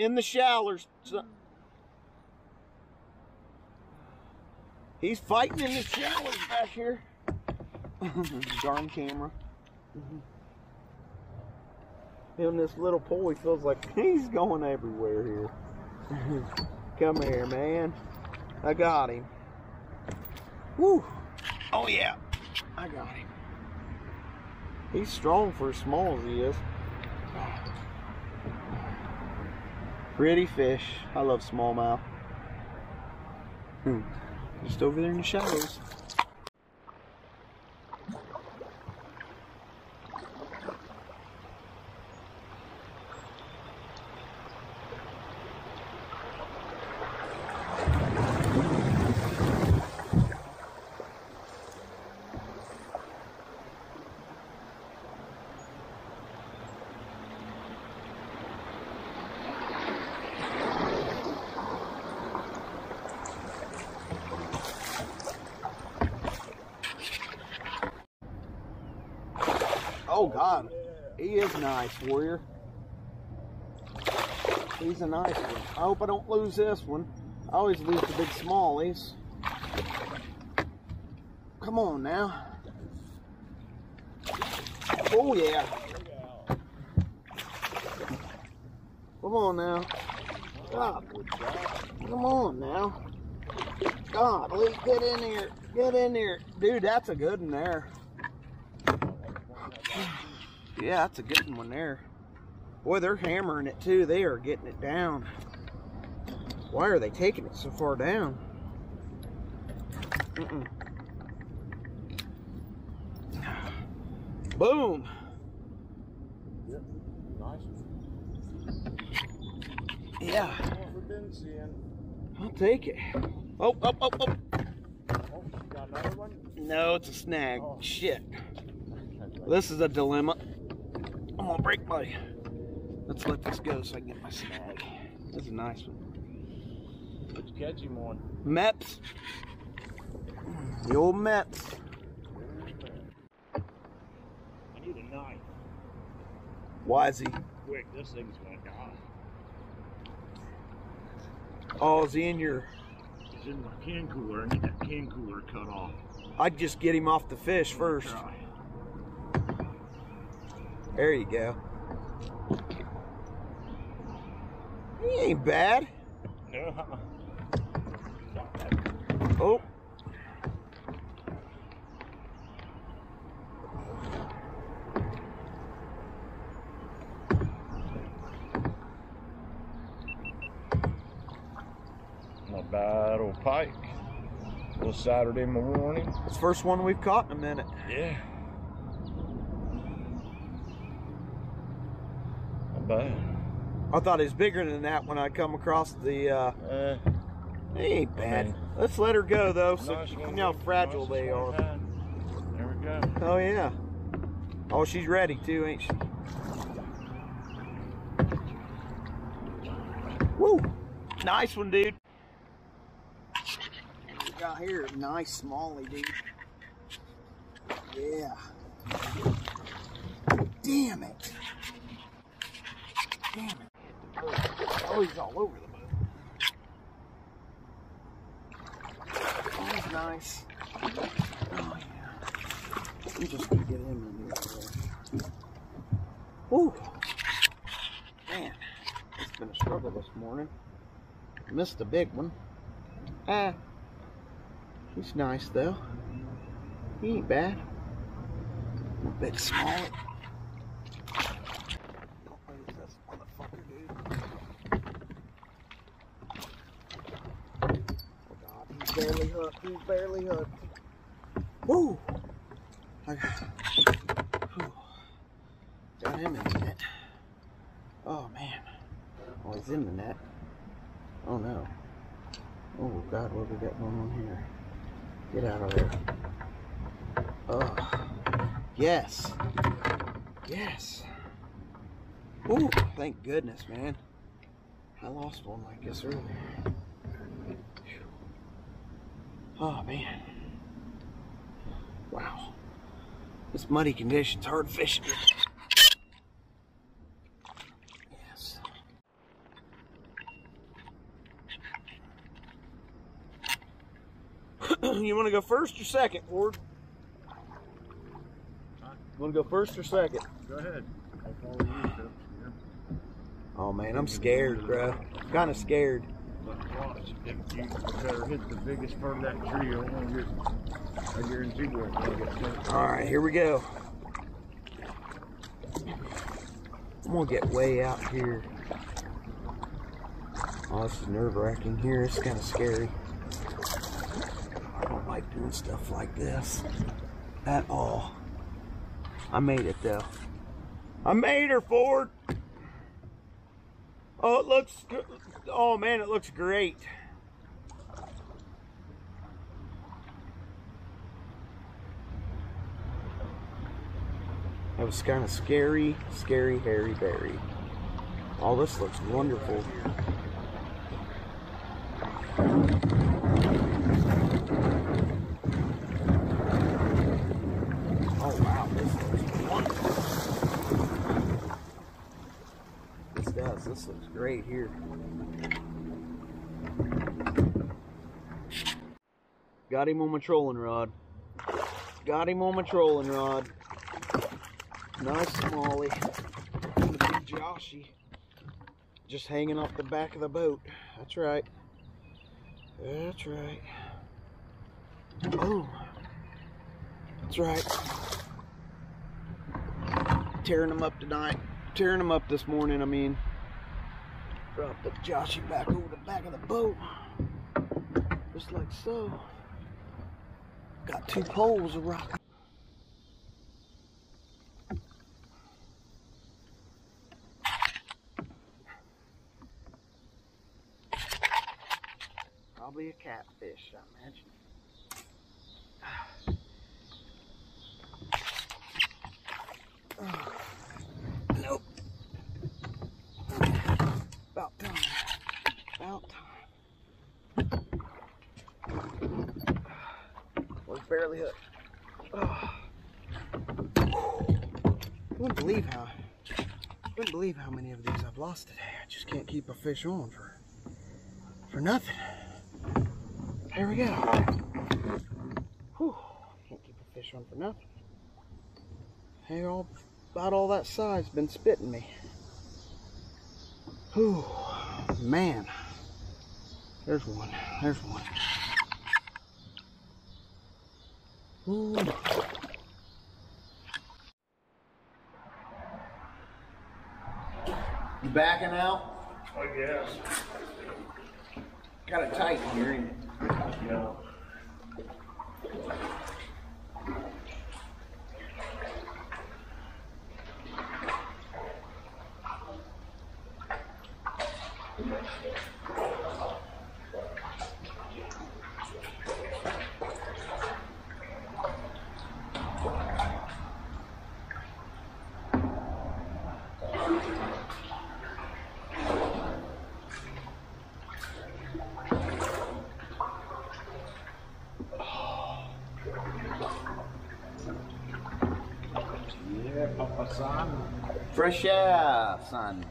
in the showers. He's fighting in the showers back here. Darn camera. Mm-hmm. Him, this little he feels like he's going everywhere here. Come here, man. I got him. Woo! Oh yeah, I got him. He's strong for as small as he is. Oh. Pretty fish. I love smallmouth. Hmm. Just over there in the shadows. Oh God, he is nice, warrior. He's a nice one. I hope I don't lose this one. I always lose the big smallies. Come on now. Oh yeah. Come on now. God. Come on now. God, get in here. Get in here. Dude, that's a good one there. Yeah, that's a good one there. Boy, they're hammering it too. They are getting it down. Why are they taking it so far down? Mm-mm. Boom. Yep. Nice. Yeah, What we've been seeing. I'll take it. Oh, oh, oh, oh. Oh, you got another one? No, it's a snag. Oh. Shit. This is a dilemma. I'm gonna break my. Let's let this go so I can get my snag. That's a nice one. What'd you catch him on? Mets. The old Mets. I need a knife. Why is he? Quick, this thing's gonna die. Oh, is he in your? He's in my can cooler. I need that can cooler cut off. I'd just get him off the fish first. Try. There you go. He ain't bad. No. Oh. Not bad old pike. Little Saturday morning. It's the first one we've caught in a minute. Yeah. Not bad. I thought he was bigger than that when I come across the. Uh, Uh, he ain't bad. mean- Let's let her go though, so you know how fragile they are. I've. There we go. Oh yeah. Oh, she's ready too, ain't she? Woo! Nice one, dude. What we got here? Nice smallie, dude. Yeah. Damn it. Damn it. Oh, he's all over the boat. Oh, he's nice. Oh, yeah. We just need to get him in here. Woo! Man, it's been a struggle this morning. Missed a big one. Ah, he's nice though. He ain't bad. A bit small. Don't lose this motherfucker, dude. Oh God, he's barely He's barely hooked. Woo! I got, him in the net. Oh man. Oh, he's in the net. Oh no. Oh God, what have we got going on here? Get out of there. Oh. Yes. Yes. Ooh, thank goodness, man. I lost one like this earlier. Oh man. Wow. This muddy condition's hard fishing. Yes. you want to go first or second, Ward? You want to go first or second? Go ahead. You. Oh man, I'm scared, bro. Kind of scared. But watch, if you better hit the biggest part of that tree, gonna get, I guarantee you it's gonna get. All right, here we go. I'm gonna get way out here. Oh, this is nerve wracking here. It's kind of scary. I don't like doing stuff like this at all. I made it though. I made her, Ford. Oh, it looks. Oh man, it looks great. That was kind of scary, scary, hairy berry. Oh, this looks wonderful. Oh wow, this looks wonderful. This looks great here. Got him on my trolling rod. Got him on my trolling rod. Nice smallie. Big Joshy. Just hanging off the back of the boat. That's right. That's right. Oh. That's right. Tearing them up tonight. Tearing them up this morning, I mean. Drop the Joshy back over the back of the boat. Just like so. Got two poles of rock. Probably a catfish, I imagine. Nope. About time. About time. Was barely hooked. Oh. Wouldn't believe how. I Wouldn't believe how many of these I've lost today. I just can't keep a fish on for for nothing. Here we go. Whew. Can't keep a fish on for nothing. Hey, all about all that size been spitting me. Whew. Man. There's one. There's one. Ooh. You backing out? I guess. Got it tight here. ain't it? Yeah. Yeah, San. Fresh air, son.